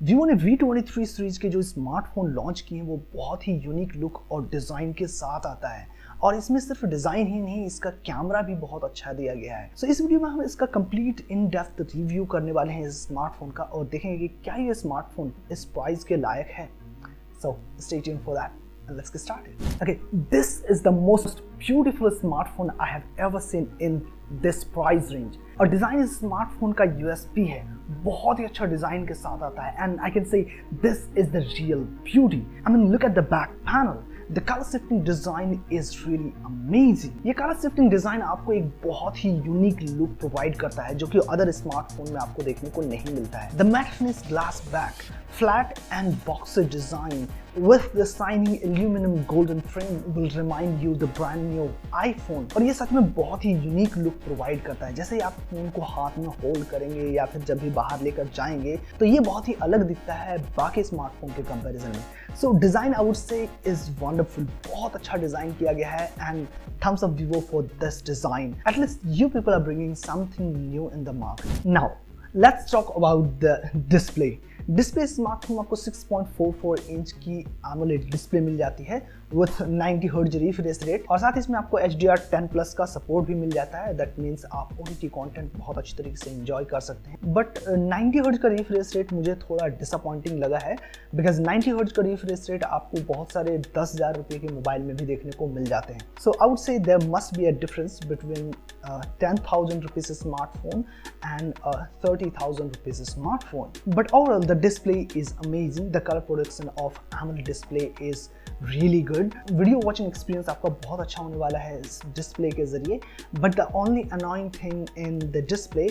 Vivo ने V23 series के जो स्मार्टफ़ोन लॉन्च किए हैं वो बहुत ही यूनिक लुक और डिज़ाइन के साथ आता है और इसमें सिर्फ़ डिज़ाइन ही नहीं इसका कैमरा भी बहुत अच्छा दिया गया है सो so, इस वीडियो में हम इसका कंप्लीट इन डेप्थ रिव्यू करने वाले हैं इस स्मार्टफ़ोन का और देखेंगे कि क्या ये स्मार्टफ़ोन इस प्राइस के लायक है so stay for that let's get started. Okay, this is the most beautiful smartphone I have ever seen in this price range. और डिज़ाइन इस स्मार्टफ़ोन का यूएसपी है बहुत ही अच्छा डिज़ाइन के साथ आता है. And I can say this is the real beauty I mean look at the back panel the colour shifting design is really amazing ये कलर शिफ्टिंग डिज़ाइन आपको एक बहुत ही यूनिक लुक प्रोवाइड करता है जो कि अदर स्मार्टफ़ोन में आपको देखने को नहीं मिलता है. The finish glass back flat and boxy design with the shiny aluminum golden frame will remind you the brand new iPhone और ये सच में बहुत ही यूनिक लुक प्रोवाइड करता है जैसे ही आप फ़ोन को हाथ में होल्ड करेंगे या फिर जब भी बाहर लेकर जाएँगे तो ये बहुत ही अलग दिखता है बाकी स्मार्टफ़ोन के कंपैरिजन में so design out say is wonderful बहुत अच्छा डिज़ाइन किया गया है and up Vivo for this design. At least you people are bringing something new in the market. Now, let's talk about the display. Display smartphone आपको 6.44 inch की AMOLED display मिल जाती है। With 90 hertz refresh rate और साथ इसमें आपको H D R ten plus का support भी मिल जाता है। दैट मीन्स आप ओ टी कॉन्टेंट बहुत अच्छी तरीके से इंजॉय कर सकते हैं। बट नाइन्टी हर्ट्ज का रिफ्रेश रेट मुझे थोड़ा डिसअपॉइंटिंग लगा है। बिकॉज़ नाइन्टी हर्ट्ज का रिफ्रेश रेट आपको बहुत सारे दस हज़ार रुपये के मोबाइल में भी देखने को मिल जाते हैं। So out say there must be a difference between ten thousand rupees smartphone and thirty thousand rupees smartphone but overall the display is amazing. The color production of AMOLED display is really good. Video watching experience आपका बहुत अच्छा होने वाला है इस display के ज़रिए. But the only annoying thing in the display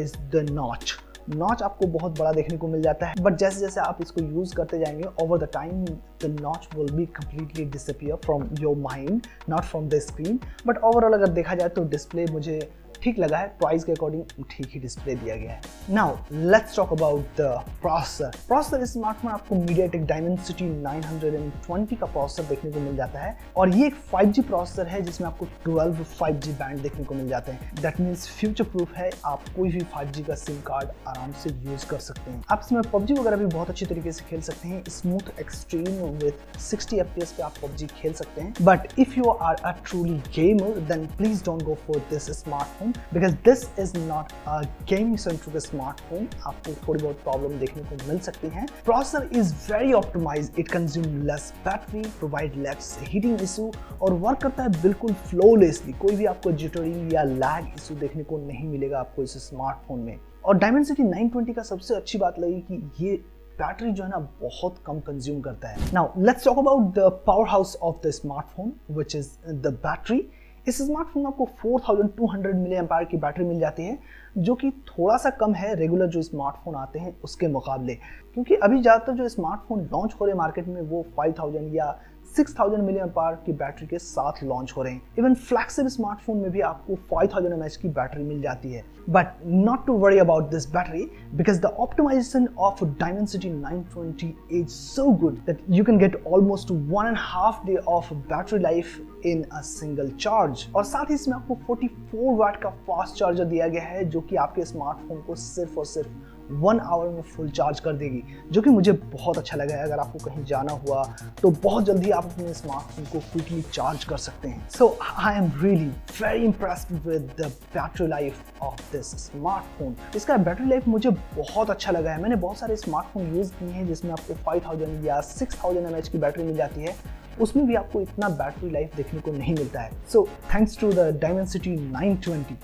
is the notch. Notch आपको बहुत बड़ा देखने को मिल जाता है. बट जैसे जैसे आप इसको यूज़ करते जाएँगे over the time the notch will be completely disappear from your mind not from the screen but overall अगर देखा जाए तो डिस्प्ले मुझे ठीक लगा है प्राइस के अकॉर्डिंग ठीक ही डिस्प्ले दिया गया है। Now let's talk about the processor processor इस स्मार्टफ़ोन आपको मीडियाटेक डायमेंसिटी 920 का प्रोसेसर देखने को मिल जाता है, और ये एक 5G प्रोसेसर है, जिसमें आपको 12 5G बैंड देखने को मिल जाते हैं। दैट मीन्स फ्यूचर प्रूफ है, आप कोई भी 5G का सिम कार्ड आराम से यूज़ कर सकते हैं। आप इसमें पबजी वगैरह भी बहुत अच्छी तरीके से खेल सकते हैं। स्मूथ एक्सट्रीम विथ 60 एफ़ पे आप पबजी खेल सकते हैं। But if you are a truly gamer then please don't go for this smartphone because this is not a gaming centric smartphone आपको थोड़ी बहुत प्रॉब्लम देखने को मिल सकती है। Processor is very optimize it consume less battery provide less heating issue और work करता है बिल्कुल फ्लोलेसली कोई भी आपको जिटरिंग या लैग इशू देखने को नहीं मिलेगा आपको इस स्मार्टफ़ोन में। और डायमेंसिटी 920 का सबसे अच्छी बात लगी कि ये बैटरी जो है ना, बहुत कम कंज्यूम करता है। Now let's talk about the power house of the smartphone which is the battery इस स्मार्टफ़ोन में आपको 4200 मिली एम्पायर की बैटरी मिल जाती है, जो कि थोड़ा सा कम है रेगुलर जो स्मार्टफ़ोन आते हैं, उसके मुकाबले। क्योंकि अभी ज़्यादातर जो स्मार्टफ़ोन लॉन्च हो रहे मार्केट में, वो 5000 या 6000 मिली एम्पायर की बैटरी के साथ लॉन्च हो रहे हैं। इवन फ्लैक्सिब स्मार्टफ़ोन में भी आपको 5000 एमएच की बैटरी मिल जाती है। But not to worry about this battery because the optimization of Dimensity 920 is so good that you can get almost one and a half day of battery life in a single charge और साथ ही इसमें आपको 44 वाट का fast charger दिया गया है, जो कि आपके स्मार्टफ़ोन को सिर्फ़ और सिर्फ़ वन आवर में फुल चार्ज कर देगी, जो कि मुझे बहुत अच्छा लगा है। अगर आपको कहीं जाना हुआ तो बहुत जल्दी आप अपने स्मार्टफ़ोन को क्विकली चार्ज कर सकते हैं। So I am really very impressed with the battery life of this smartphone इसका बैटरी लाइफ मुझे बहुत अच्छा लगा है। मैंने बहुत सारे स्मार्टफ़ोन यूज़ किए हैं, जिसमें आपको 5000 या 6000 एमएच की बैटरी मिल जाती है। उसमें भी आपको इतना बैटरी लाइफ देखने को नहीं मिलता है। So thanks to the Dimensity 920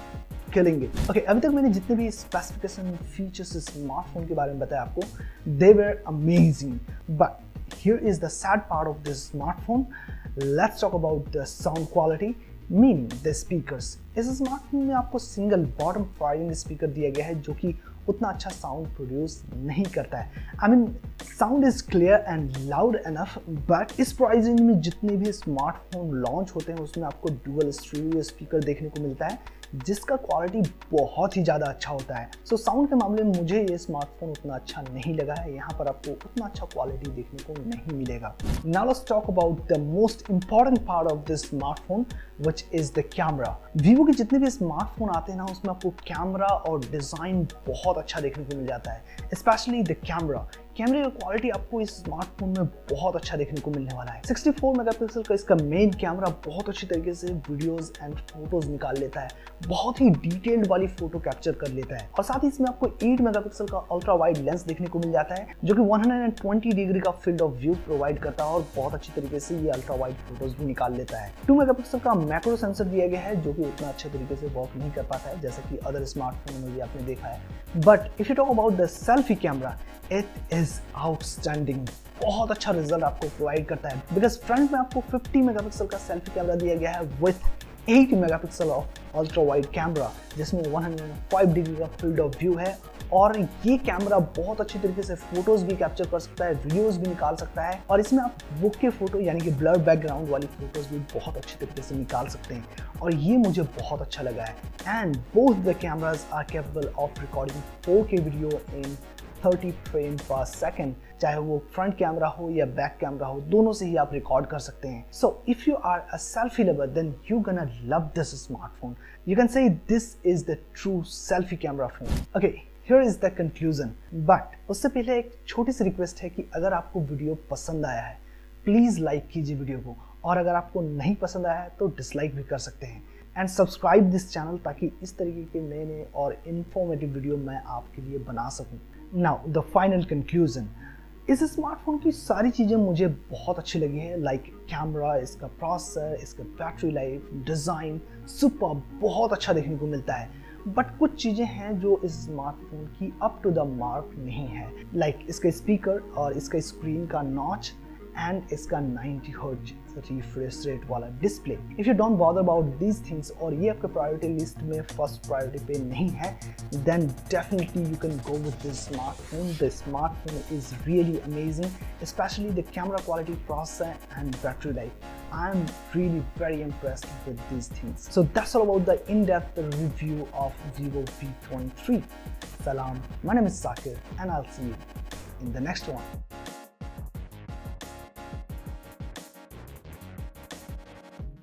it okay अभी तक मैंने जितने भी स्पेसिफिकेशन फीचर्स स्मार्टफ़ोन के बारे में बताया आपको they were amazing but here is the sad part of this smartphone let's talk about the sound quality mean the speakers इस स्मार्टफ़ोन में आपको सिंगल बॉटम फायरिंग स्पीकर दिया गया है, जो कि उतना अच्छा साउंड प्रोड्यूस नहीं करता है। I mean sound is clear and loud enough but इस प्राइसिंग में जितने भी स्मार्टफ़ोन लॉन्च होते हैं, उसमें आपको डुअल स्टूडियो स्पीकर देखने को मिलता है। जिसका क्वालिटी बहुत ही ज़्यादा अच्छा होता है। सो so, साउंड के मामले में मुझे ये स्मार्टफ़ोन उतना अच्छा नहीं लगा है। यहाँ पर आपको उतना अच्छा क्वालिटी देखने को नहीं मिलेगा। Now talk about the most important part of this smartphone which is the camera Vivo के जितने भी स्मार्टफ़ोन आते हैं ना उसमें आपको कैमरा और डिज़ाइन बहुत अच्छा देखने को मिल जाता है। स्पेशली द कैमरा कैमरे का क्वालिटी आपको इस स्मार्टफ़ोन में बहुत अच्छा देखने को मिलने वाला है। 64 मेगापिक्सल का इसका मेन कैमरा बहुत अच्छी तरीके से वीडियोस एंड फ़ोटोज़ निकाल लेता है। बहुत ही डिटेल्ड वाली फ़ोटो कैप्चर कर लेता है। और साथ ही इसमें आपको 8 मेगापिक्सल का अल्ट्रा वाइड लेंस देखने को मिल जाता है, जो कि 120 डिग्री का फ़ील्ड ऑफ़ व्यू प्रोवाइड करता है और बहुत अच्छी तरीके से ये अल्ट्रा वाइड फ़ोटोज़ भी निकाल लेता है। टू मेगापिक्सल का मैक्रो सेंसर दिया गया है, जो कि उतना अच्छे तरीके से वर्क नहीं कर पाता है, जैसे कि अदर स्मार्टफ़ोन में भी आपने देखा है। But if you talk about the selfie camera it is outstanding बहुत अच्छा रिज़ल्ट आपको प्रोवाइड करता है। बिकॉज़ फ्रंट में आपको 50 मेगापिक्सल का सेल्फी कैमरा दिया गया है with 8 megapixel of ultra wide camera जिसमें 105 डिग्री का फ़ील्ड ऑफ़ व्यू है। और ये कैमरा बहुत अच्छी तरीके से फ़ोटोज़ भी कैप्चर कर सकता है वीडियोस भी निकाल सकता है। और इसमें आप बुक के फ़ोटो यानी कि ब्लर बैकग्राउंड वाली फ़ोटोज़ भी बहुत अच्छी तरीके से निकाल सकते हैं। और ये मुझे बहुत अच्छा लगा है। And both the cameras are capable of recording 4K video in 30 frame per second, चाहे वो फ्रंट कैमरा हो या बैक कैमरा हो, दोनों से ही आप रिकॉर्ड कर सकते हैं। So if you are a selfie lover then you gonna love this smartphone you can say this is the true selfie camera phone okay here is the conclusion but उससे पहले एक छोटी सी रिक्वेस्ट है कि अगर आपको वीडियो पसंद आया है प्लीज़ लाइक कीजिए वीडियो को। और अगर आपको नहीं पसंद आया है तो डिसलाइक भी कर सकते हैं। एंड सब्सक्राइब दिस चैनल ताकि इस तरीके के नए नए और इन्फॉर्मेटिव वीडियो मैं आपके लिए बना सकूँ। नाउ द फाइनल कंक्लूजन इस स्मार्टफ़ोन की सारी चीज़ें मुझे बहुत अच्छी लगी हैं लाइक कैमरा इसका प्रोसेसर इसका बैटरी लाइफ डिज़ाइन सुपर बहुत अच्छा देखने को मिलता है। बट कुछ चीज़ें हैं जो इस स्मार्टफ़ोन की अप टू द मार्क नहीं है। लाइक like इसका स्पीकर और इसका स्क्रीन का नॉच एंड इसका 90 हर्ट्ज रिफ्रेश रेट वाला display if you don't bother about these things और ये आपके प्रायोरिटी लिस्ट में फ़र्स्ट प्रायोरिटी पे नहीं है then definitely you can go with this smartphone the smartphone is really amazing specially the camera quality processor and battery life I am really very impressed with these things. So that's all about the in-depth review of Vivo V23. Salam, my name is Sakir and I'll see you in the next one.